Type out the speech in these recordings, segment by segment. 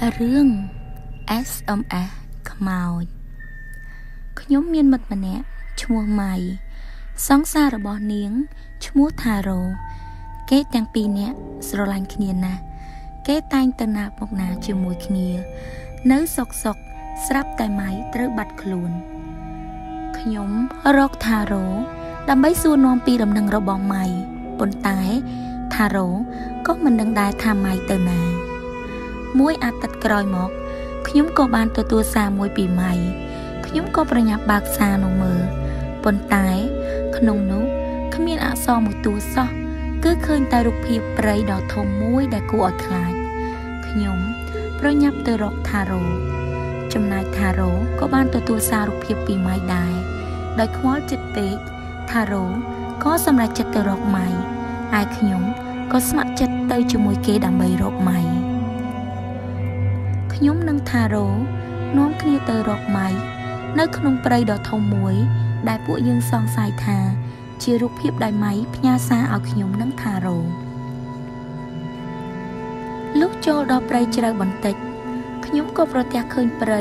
រឿង SMS ខ្មោចខ្ញុំមានមិត្តម្នាក់ឈ្មោះម៉ៃសង្សាររបស់នាងឈ្មោះថារ៉ូគេទាំងពីរនាក់ស្រឡាញ់គ្នាណាស់គេតែងទៅណាមកណាជាមួយគ្នា នៅសុកសុកស្រាប់តែម៉ៃត្រូវបាត់ខ្លួនខ្ញុំរកថារ៉ូដើម្បីសួរនាំពីដំណឹងរបស់ម៉ៃប៉ុន្តែថារ៉ូក៏មិនដឹងដែរថាម៉ៃទៅណា មួយអាទិត្យក្រោយមកខ្ញុំក៏បានទទួលសារមួយពីម៉ៃខ្ញុំក៏ប្រញាប់បើកសារនោះមើលប៉ុន្តែក្នុងនោះគ្មានអក្សរមួយតួសោះគឺឃើញតែរូបភាពព្រៃដ៏ធំមួយដែលគួរឲ្យខ្លាចខ្ញុំប្រញាប់ទៅរកថារ៉ូចំណែកថារ៉ូក៏បានទទួលសាររូបភាពពីម៉ៃដែរដោយខ្វល់ចិត្តពេកថារ៉ូក៏សម្រេចចិត្តទៅរកម៉ៃឯខ្ញុំក៏ស្ម័គ្រចិត្តទៅជាមួយគេដើម្បីរកម៉ៃ ខ្ញុំនិងថារ៉ូនាំគ្នាទៅរកម៉ៃនៅក្នុងព្រៃដ៏ធំមួយ ដែលពួកយើងសង្ស័យថា ជារូបភាពដែលម៉ៃផ្ញើសារឲ្យខ្ញុំនិងថារ៉ូលុះចូលដល់ព្រៃជ្រៅបន្តិចខ្ញុំក៏ប្រទះឃើញព្រៃ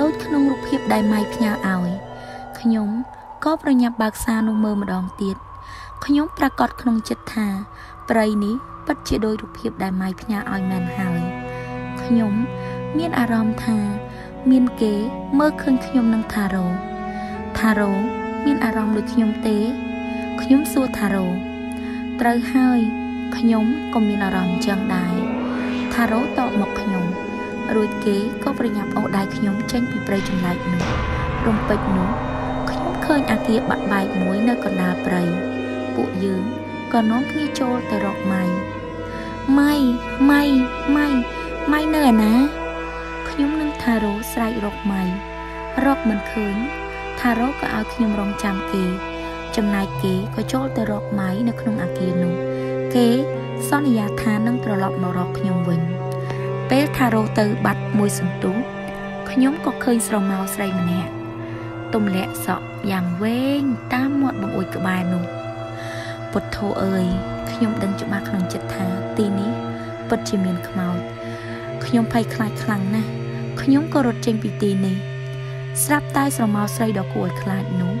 ដូចក្នុងរូបភាពដែលម៉ៃផ្ញើឲ្យខ្ញុំក៏ប្រញាប់បើកសារនោះមើលម្ដងទៀតខ្ញុំប្រកាសក្នុងចិត្តថាព្រៃនេះពិតជាដោយរូបភាពដែលម៉ៃផ្ញើឲ្យមែនហើយខ្ញុំ មានអារម្មណ៍ថា មានគេមើលឃើញខ្ញុំនឹងថារ៉ូថារ៉ូមានអារម្មណ៍ដូចខ្ញុំទេ ខ្ញុំសួរថារ៉ូត្រូវហើយខ្ញុំក៏មានអារម្មណ៍ចឹងដែរថារ៉ូតបមកខ្ញុំ រួចគេក៏ប្រញាប់អូសដៃខ្ញុំចេញពីព្រៃចម្លែកនោះរំពេចនោះខ្ញុំឃើញអាគារបាក់បែកមួយនៅកណ្ដាលព្រៃពួកយើងក៏នាំគ្នាចូលទៅរកម៉ៃម៉ៃម៉ៃម៉ៃម៉ៃនៅឯណា ខ្ញុំនឹងថារ៉ូស្រែករកម៉ៃរកមិនឃើញថារ៉ូក៏ឲ្យខ្ញុំរងចាំគេ ចំណែកគេក៏ចូលទៅរកម៉ៃនៅក្នុងអាគារនោះគេសន្យាថានឹងត្រឡប់មករកខ្ញុំវិញពេលថារ៉ូទៅបាត់មួយសន្ទុះខ្ញុំក៏ឃើញស្រមោលស្រីម្នាក់ទម្លាក់សក់យ៉ាងវែងតាមមាត់បង្អួចក្បែរនោះពុទ្ធោអើយខ្ញុំដឹងច្បាស់ក្នុងចិត្តថាទីនេះពិតជាមានខ្មោចខ្ញុំភ័យខ្លាចខ្លាំងណាស់ ខ្ញុំក៏រត់ចេញពីទីនេះស្រាប់តែស្រមោលស្រីដ៏គួរឲ្យខ្លាចនោះ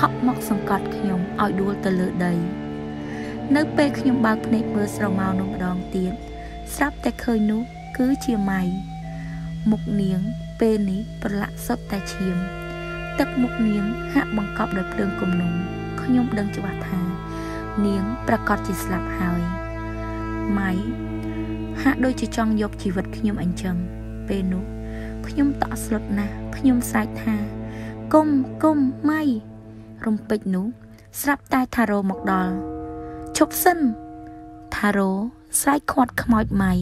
ហក់មកសង្កត់ខ្ញុំឲ្យដួលទៅលើដីនៅពេលខ្ញុំបើកភ្នែកមើលស្រមោលនោះម្ដងទៀតស្រាប់តែឃើញនោះគឺជាម៉ៃមុខនាងពេលនេះប្រឡាក់សុទ្ធតែឈាម ទឹកមុខនាងហាក់បង្កប់ដោយភ្លើងគំនុំខ្ញុំដឹងច្បាស់ថា នាងប្រកាសជាស្លាប់ហើយម៉ៃហាក់ដូចជាចង់យកជីវិតខ្ញុំអញ្ចឹងពេលនោះ ខ្ញុំតក់ស្លុតណាស់ខ្ញុំស្រែកថាគុំគុំម៉ៃរំពេចនោះស្រាប់តែថារ៉ូមកដល់ឈប់សិនថារ៉ូស្រែកខាត់ខ្មោចម៉ៃ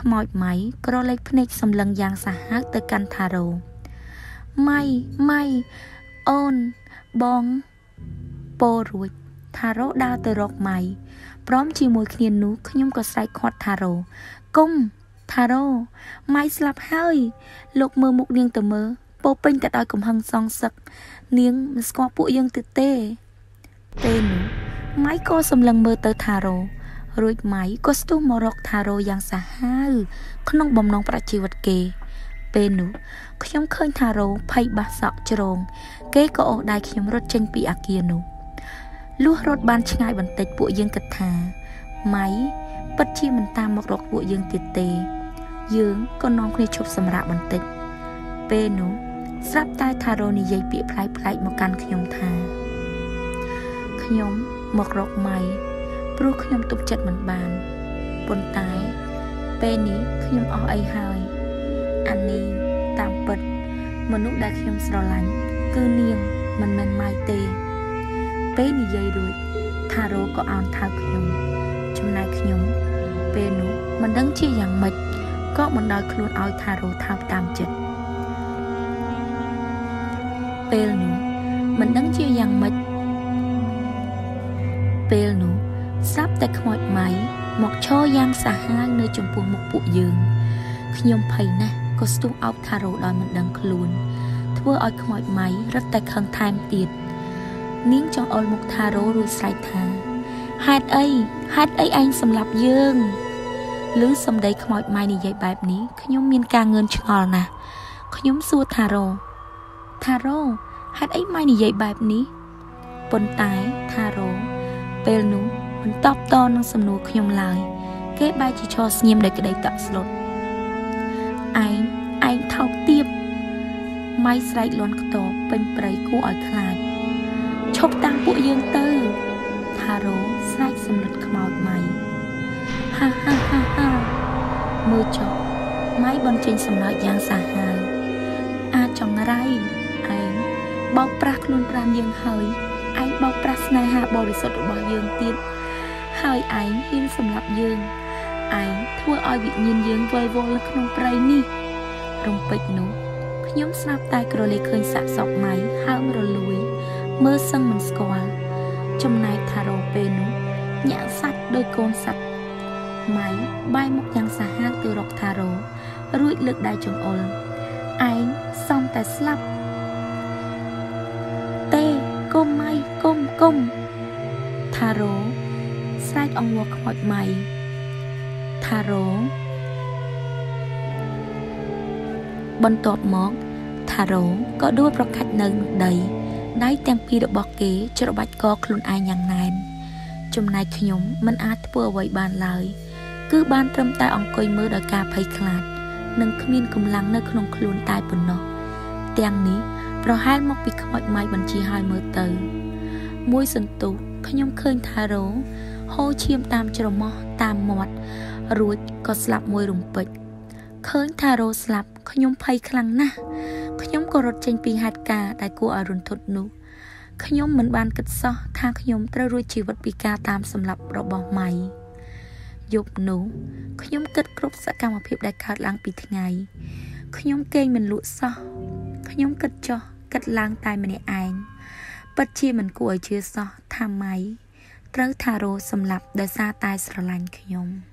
ខ្មោចម៉ៃក្រឡេកភ្នែកសម្លឹងយ៉ាងសាហាវទៅកាន់ថារ៉ូម៉ៃម៉ៃអូនបងពោរួចថារ៉ូដើរទៅរកម៉ៃព្រមជាមួយគ្នានោះខ្ញុំក៏ស្រែកខាត់ថារ៉ូគុំ ថារ៉ូម៉ៃស្លាប់ហើយលោកមើលមុខនាងទៅមើលពោពេញទៅដោយកំហឹងសងសឹកនាងមិនស្គាល់ពួកយើងទៅទេពេលនោះម៉ៃក៏សម្លឹងមើលទៅថារ៉ូរួចម៉ៃក៏ស្ទុះមករកថារ៉ូយ៉ាងសាហាវក្នុងបំណងប្រាជីវិតគេពេលនោះខ្ញុំឃើញថារ៉ូភ័យបាសសក់ជ្រង គេក៏អូសដៃខ្ញុំរត់ចេញពីអាគារនោះលុះរត់បានឆ្ងាយបន្តិចពួកយើងគិតថាម៉ៃពិតជាមិនតាមមករកពួកយើងទៀតទេ យើងក៏នាំគ្នាឈប់សម្រាកបន្តិចពេលនោះស្រាប់តែថារ៉ូនិយាយពាក្យប្លែកប្លែកមកកាន់ខ្ញុំថាខ្ញុំមករកម៉ៃព្រោះខ្ញុំទប់ចិត្តមិនបានប៉ុន្តែពេលនេះខ្ញុំអស់អីហើយអានេះតាមពិតមនុស្សដែលខ្ញុំស្រឡាញ់គឺនាងមិនមែនម៉ៃទេ ពេលនិយាយរួចថារ៉ូក៏អោនថើបខ្ញុំចំណែកខ្ញុំពេលនោះមិនដឹងជាយ៉ាងម៉េច ក៏បណ្ដោយខ្លួនឲ្យថារ៉ូថើបតាមចិត្តពេលនោះមិនដឹងជាយ៉ាងម៉េចពេលនោះស្រាប់តែខ្មោចម៉ៃមកឈរយ៉ាងសាហាវនៅចំពោះមុខពួកយើងខ្ញុំភ័យណាស់ក៏ស្ទុះអោបថារ៉ូដោយមិនដឹងខ្លួន ធ្វើឲ្យខ្មោចម៉ៃរត់តែខឹងថែមទៀតនាងចង់អុលមុខថារ៉ូរួចស្រែកថាហេតុអីហេតុអីឯងសម្លាប់យើង ឬសំដីខ្មោចម៉ៃនិយាយបែបនេះខ្ញុំមានការងឿនឆ្ងល់ណាស់ខ្ញុំសួរថារ៉ូថារ៉ូហេតុអីម៉ៃនិយាយបែបនេះប៉ុន្តែថារ៉ូពេលនោះមិនតបតនឹងសំណួរខ្ញុំឡើយ គេបែរជាឈរស្ងៀមដោយក្តីតក់ស្លុតឯងឯងថោកទាបម៉ៃស្រែកលន់ខ្ទរពេញព្រៃគួរឲ្យខ្លាចឈប់តាំងពួកយើងទៅថារ៉ូស្រែកសំលុតខ្មោចម៉ៃហាហាហាហាមើល ចុះម៉ៃបនចេញសំណើចយ៉ាងសាហាវអាចចង្រៃឯងបោកប្រាស់ខ្លួនប្រានយើងហើយឯងបោកប្រាស់ស្នេហាបរិសុទ្ធរបស់យើងទៀតហើយឯងហ៊ានសម្លាប់យើងឯងធ្វើឲ្យវិញ្ញាណយើងវិលវល់នៅក្នុងព្រៃនេះរំពេចនោះខ្ញុំស្នាប់តែក្រឡេកឃើញសាក់សក់ម៉ៃហើមរលួយ មើលសឹងមិនស្គាល់ចំណែកថារោពេលនោះញាក់សាច់ដោយកូនសត្វ ម៉ៃបែរមុខយ៉ាងសាហាវទៅរកថារោរួចលើកដៃចង្អុលឯងសំតែស្លាប់ទេគុំម៉ៃគុំគុំថារោស្រែកអង្វរខ្មោចម៉ៃថារោបន្ទាប់មកថារោក៏ដួលប្រខាច់នៅនឹងដី ដៃទាំងពីររបស់គេច្របាច់កខ្លួនឯងយ៉ាងណែនចំណែកខ្ញុំមិនអាចធ្វើអ្វីបានឡើយ គឺបានត្រឹមតែអង្គុយមើលដោយការភ័យខ្លាចនិងគ្មានកម្លាំងនៅក្នុងខ្លួនតែប៉ុណ្ណោះទាំងនេះប្រហែលមកពីខ្មោចម៉ៃបញ្ជាឲ្យមើលទៅ មួយសន្ទុះខ្ញុំឃើញថារោហូរឈាមតាមច្រមុះតាមមាត់រួចក៏ស្លាប់មួយរំពេចឃើញថារោស្លាប់ខ្ញុំភ័យខ្លាំងណាស់ខ្ញុំក៏រត់ចេញពីហេតុការណ៍ដែលគួរឲ្យរន្ធត់នោះខ្ញុំមិនបានគិតសោះថាខ្ញុំត្រូវរួចជីវិតពីការតាមសម្លាប់របស់ម៉ៃ យប់នោះខ្ញុំគិតគ្រប់សកម្មភាពដែលកើតឡើងពីថ្ងៃខ្ញុំគេងមិនលក់សោះខ្ញុំគិតចោះគិតឡើងតែម្នាក់ឯងពិតជាមិនគួរឲ្យជឿសោះថាម៉ៃត្រូវថារោសម្លាប់ដោយសារតែស្រឡាញ់ខ្ញុំ